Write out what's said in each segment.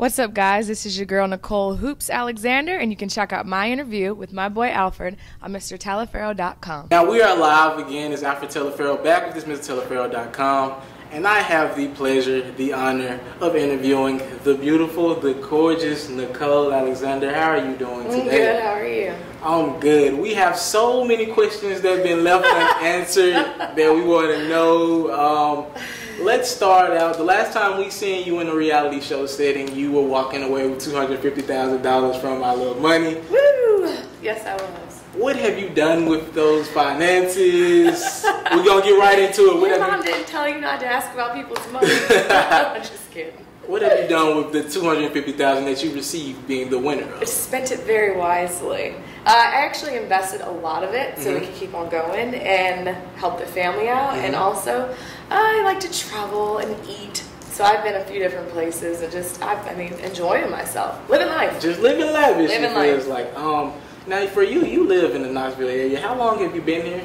What's up, guys? This is your girl Nicole Hoopz Alexander, and you can check out my interview with my boy Alfred on MrTaliaferro.com. Now we are live again. It's Alfred Taliaferro back with this MrTaliaferro.com, and I have the pleasure, the honor of interviewing the beautiful, the gorgeous Nicole Alexander. How are you doing today? I'm good. How are you? I'm good. We have so many questions that have been left unanswered that we want to know. Um, let's start out. The last time we seen you in a reality show setting, you were walking away with two hundred fifty thousand dollars from I Love Money. Woo! Yes, I was. What have you done with those finances? We're gonna get right into it. Your mom didn't tell you not to ask about people's money. I'm just kidding. What have you done with the two hundred fifty thousand that you received being the winner I of? spent it very wisely. Uh, I actually invested a lot of it so Mm-hmm. we could keep on going and help the family out. And Mm-hmm. also, I like to travel and eat. So I've been a few different places and just, I've, I mean, enjoying myself, living life. Just living lavish. Living life. like. Um, now for you, you live in the Knoxville area. How long have you been here?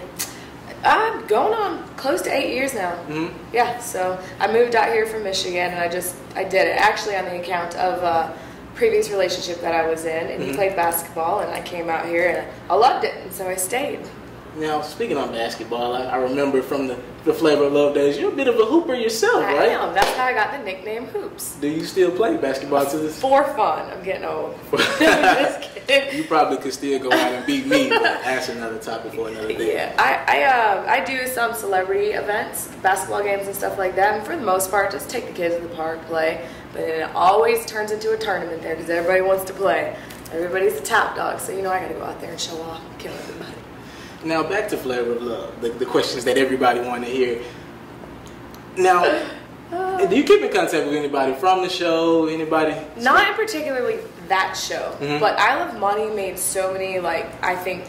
I'm going on close to eight years now. Mhm. Yeah, so I moved out here from Michigan and I just, I did it actually on the account of a previous relationship that I was in. And he Mhm. played basketball and I came out here and I loved it. And so I stayed. Now, speaking of basketball, I, I remember from the, the Flavor of Love days, you're a bit of a hooper yourself, I right? am. That's how I got the nickname Hoopz. Do you still play basketball to this? For fun. I'm getting old. just kidding. You probably could still go out and beat me, but that's another topic for another day. Yeah, I I, uh, I do some celebrity events, basketball games and stuff like that. And for the most part, just take the kids to the park, play. But it always turns into a tournament there because everybody wants to play. Everybody's a top dog, so you know I got to go out there and show off, kill everybody. Now back to Flavor of Love, the, the questions that everybody want to hear. Now, do you keep in contact with anybody from the show? Anybody? Not in particularly that show, Mhm. but I Love Money made so many like I think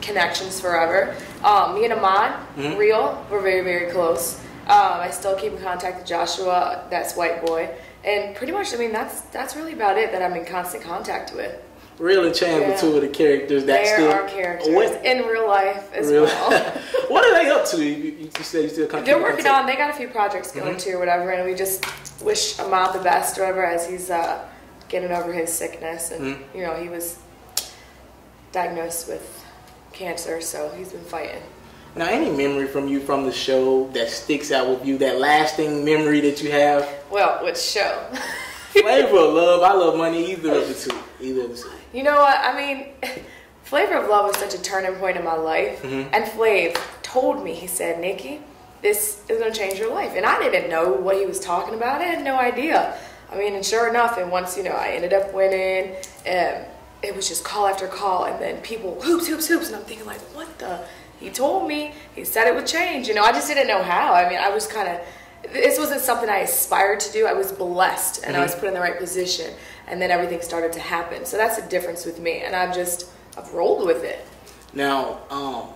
connections forever. Um, me and Ahmad, Mhm. real, we're very very close. Um, I still keep in contact with Joshua, that's white boy, and pretty much I mean that's that's really about it that I'm in constant contact with. Real and Chance were Yeah. two of the characters that There still. are characters What, in real life as real- well. what are they up to? You, you, you say you still They're working on. They got a few projects going Mhm. too, or whatever, and we just wish Ahmad the best, or whatever, as he's uh, getting over his sickness, and Mhm. you know he was diagnosed with cancer, so he's been fighting. Now, any memory from you from the show that sticks out with you, that lasting memory that you have? Well, which show? Flavor of Love, I Love Money, either of the two. Either of the two. You know what? I mean, Flavor of Love was such a turning point in my life. Mhm. And Flav told me, he said, Nikki, this is going to change your life. And I didn't know what he was talking about. I had no idea. I mean, and sure enough, and once, you know, I ended up winning, um, it was just call after call. And then people, hoops, hoops, hoops. And I'm thinking, like, what the? He told me, he said it would change. You know, I just didn't know how. I mean, I was kind of, this wasn't something I aspired to do. I was blessed and I was put in the right position. And then everything started to happen. So that's the difference with me. And I've just, I've rolled with it. Now, um,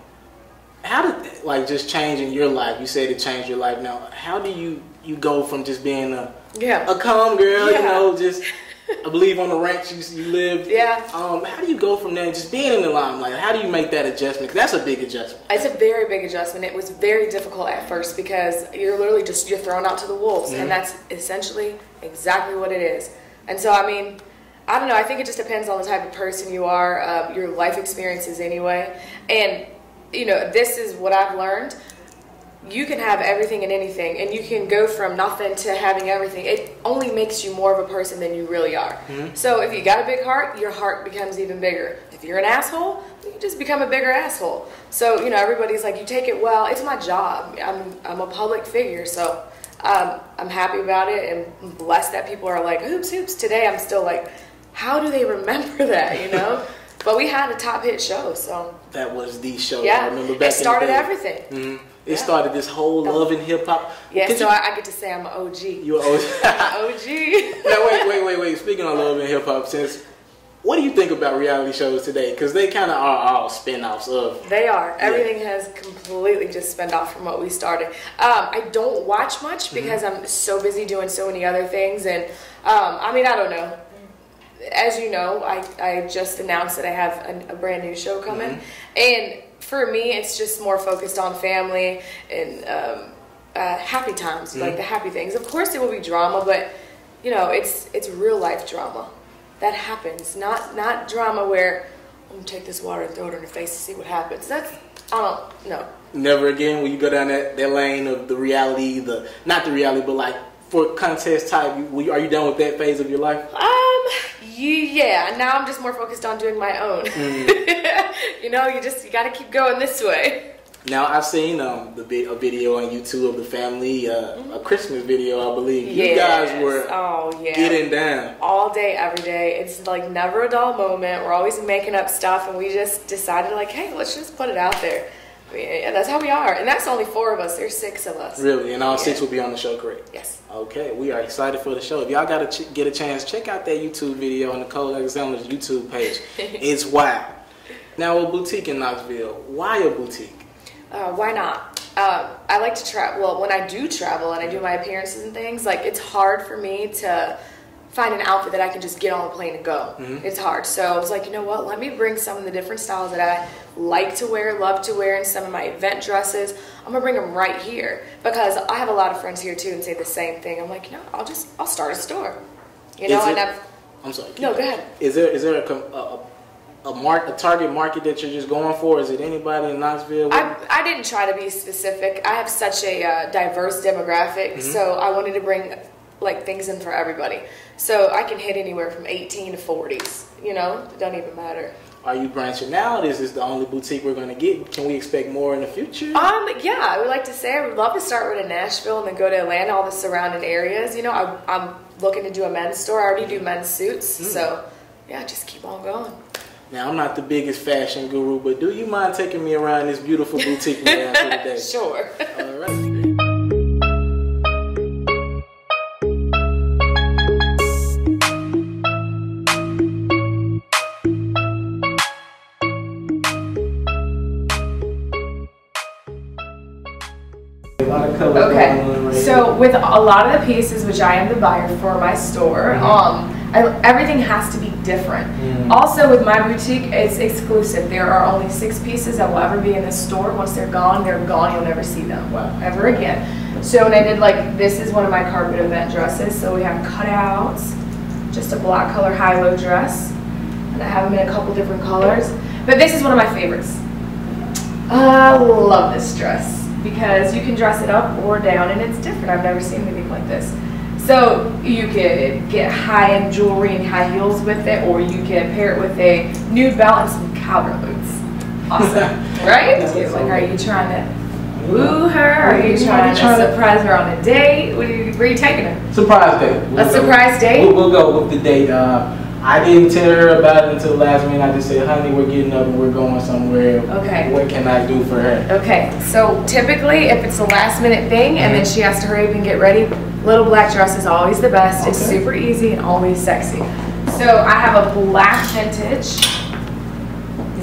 how did like just changing your life? You said it changed your life. Now, how do you you go from just being a Yeah. a calm girl, Yeah. you know, just I believe on the ranch you, you lived. Yeah. Um, how do you go from there, just being in the limelight? How do you make that adjustment? 'Cause that's a big adjustment. It's a very big adjustment. It was very difficult at first because you're literally just you're thrown out to the wolves, Mhm. and that's essentially exactly what it is. And so, I mean, I don't know. I think it just depends on the type of person you are, um, your life experiences anyway, and you know, this is what I've learned. You can have everything and anything, and you can go from nothing to having everything. It only makes you more of a person than you really are. So if you got a big heart, your heart becomes even bigger. If you're an asshole, you just become a bigger asshole. So you know, everybody's like, you take it well. It's my job. I'm I'm a public figure, so um, I'm happy about it and I'm blessed that people are like, hoops, hoops. Today, I'm still like, how do they remember that? You know. but we had a top hit show, so That was the show. I yeah, it started in the day. everything. Mhm. It Yeah. started this whole love and hip hop. Yeah, so you, I, I get to say I'm an OG. you always. OG. OG. now wait, wait, wait, wait. Speaking of love and hip hop, since what do you think about reality shows today? Because they kind of are all spin-offs of. They are. Everything has completely just spun off from what we started. Um, I don't watch much because I'm so busy doing so many other things, and um, I mean, I don't know. As you know, I, I just announced that I have a, a brand new show coming, and for me, it's just more focused on family and um, uh, happy times, like the happy things. Of course, there will be drama, but you know, it's it's real life drama that happens. Not not drama where I'm gonna take this water and throw it in her face to see what happens. That's I don't know. Never again when you go down that, that lane of the reality, the not the reality, but like for contest type. You, are you done with that phase of your life? Yeah. Now I'm just more focused on doing my own. Mm. you know, you just you got to keep going this way. Now I've seen um the a video on YouTube of the family, uh, mm-hmm. a Christmas video, I believe. You yes. guys were oh yeah getting down all day, every day. It's like never a dull moment. We're always making up stuff, and we just decided like, hey, let's just put it out there. And that's how we are. And that's only four of us. There's six of us. Really? And all yeah. six will be on the show, correct? Yes. Okay. We are excited for the show. If y'all got to ch- get a chance, check out that YouTube video on the Nicole Alexander's YouTube page. it's wild. Now, a boutique in Knoxville. Why a boutique? Uh, why not? Um, I like to travel. Well, when I do travel and I do my appearances and things, like it's hard for me to find an outfit that I can just get on the plane and go. Mm-hmm. It's hard. So I was like, you know what? Let me bring some of the different styles that I like to wear, love to wear, and some of my event dresses. I'm gonna bring them right here because I have a lot of friends here too and say the same thing. I'm like, you know, I'll just I'll start a store. You know, it, and I've. I'm sorry. No, go ahead. Is there is there a, a a mark a target market that you're just going for? Is it anybody in Knoxville? I, I didn't try to be specific. I have such a uh, diverse demographic, mm-hmm. so I wanted to bring like things in for everybody. So I can hit anywhere from 18 to 40s. You know, it doesn't even matter. Are you branching out? Is this the only boutique we're going to get? Can we expect more in the future? Um, yeah, I would like to say I would love to start with in Nashville and then go to Atlanta, all the surrounding areas. You know, I, am looking to do a men's store. I already do men's suits, mm. so yeah, just keep on going. Now, I'm not the biggest fashion guru, but do you mind taking me around this beautiful boutique we have here today? sure. Okay, so with a lot of the pieces, which I am the buyer for my store, mm-hmm. um, I, everything has to be different. Mm. Also, with my boutique, it's exclusive. There are only six pieces that will ever be in this store. Once they're gone, they're gone. You'll never see them wow. ever again. So when I did like this is one of my carpet event dresses. So we have cutouts, just a black color high-low dress, and I have them in a couple different colors. But this is one of my favorites. I love this dress because you can dress it up or down, and it's different. I've never seen anything like this. So you could get high-end jewelry and high heels with it, or you can pair it with a nude belt and some cowgirl boots. Awesome, right? like, are you trying to woo her? Are you trying to surprise her on a date? Where are you taking her? Surprise date. We'll a surprise date? We'll, we'll, go with the date. Uh, I didn't tell her about it until the last minute. I just said, honey, we're getting up and we're going somewhere. Okay. What can I do for her? Okay. So typically, if it's a last minute thing mm -hmm. and then she has to hurry up and get ready, little black dress is always the best. Okay. It's super easy and always sexy. So I have a black vintage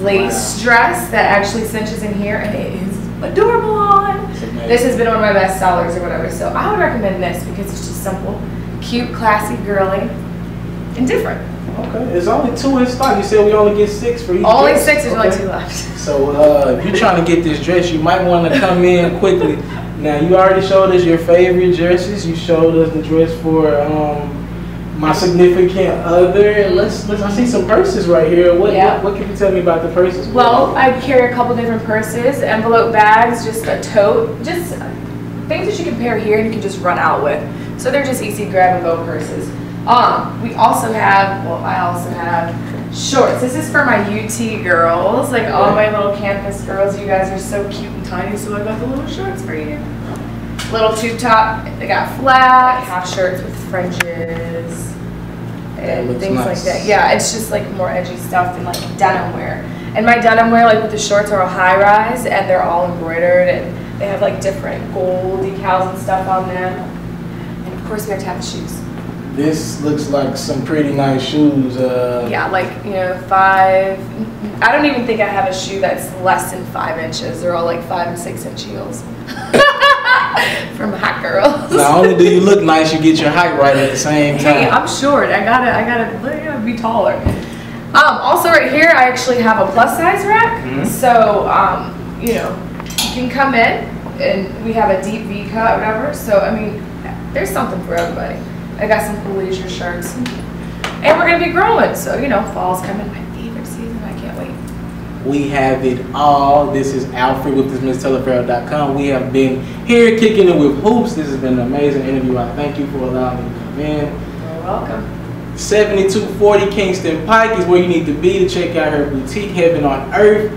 lace wow. dress that actually cinches in here and it is adorable on. This has been one of my best sellers or whatever. So I would recommend this because it's just simple, cute, classy, girly, and different. Okay, it's only two in stock. You said we only get six for each. Only dress. six. There's okay. only two left. So uh, if you're trying to get this dress, you might want to come in quickly. Now you already showed us your favorite dresses. You showed us the dress for um, my significant other. Let's, let's. I see some purses right here. What, yeah. what, what can you tell me about the purses? Well, I carry a couple different purses, envelope bags, just a tote, just things that you can pair here and you can just run out with. So they're just easy grab and go purses. Um, we also have, well, I also have shorts. This is for my UT girls, like all my little campus girls. You guys are so cute and tiny, so I got the little shorts for you. Little tube top. They got flat, half shirts with fringes and things nice. like that. Yeah, it's just like more edgy stuff than like denim wear. And my denim wear, like with the shorts, are a high rise and they're all embroidered and they have like different gold decals and stuff on them. And of course, we have to have the shoes. This looks like some pretty nice shoes. Uh, yeah, like, you know, five. I don't even think I have a shoe that's less than five inches. They're all like five and six inch heels. From hot girls. Not only do you look nice, you get your height right at the same time. Hey, I'm short. I gotta, I gotta, I gotta be taller. Um, also, right here, I actually have a plus size rack. Mm -hmm. So, um, you know, you can come in, and we have a deep V cut, whatever. So, I mean, there's something for everybody. I got some cool leisure shirts. And we're gonna be growing, so you know, fall's coming. My favorite season. I can't wait. We have it all. This is Alfred with this MrTaliaferro.com. We have been here kicking it with Hoopz. This has been an amazing interview. I thank you for allowing me to come in. You're welcome. 7240 Kingston Pike is where you need to be to check out her boutique, Heaven on Earth.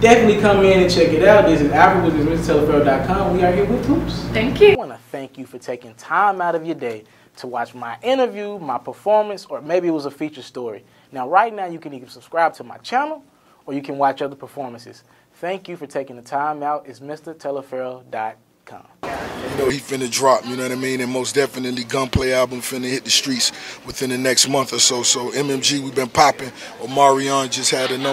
Definitely come in and check it out. This is Alfred with this MrTaliaferro.com. We are here with Hoopz. Thank you. I want to thank you for taking time out of your day to watch my interview, my performance, or maybe it was a feature story. Now, right now, you can either subscribe to my channel or you can watch other performances. Thank you for taking the time out. It's MrTaliaferro.com. You know, he finna drop, you know what I mean? And most definitely Gunplay album finna hit the streets within the next month or so. So MMG, we've been popping. Omarion just had a number.